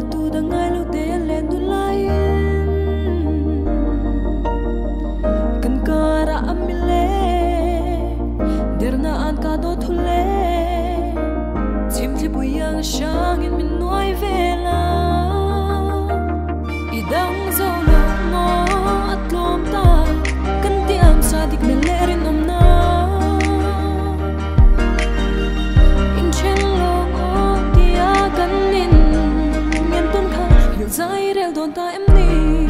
la tu da ngai lo te le nu lai kan ka ra am le der na an ka do thu le chim thi bu yang shang in đều tồn tại em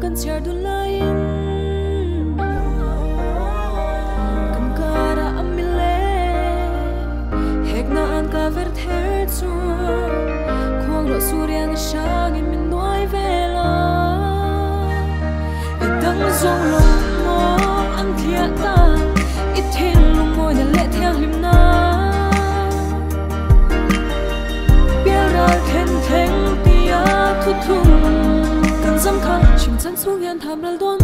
kan jardu lain Kan kara amile Hek na an ka vert herzu Kuang lo surian shang in min noi vela Itang zong long mo an thia ta Ithin lung mo na le thang lim 曾从言谈们多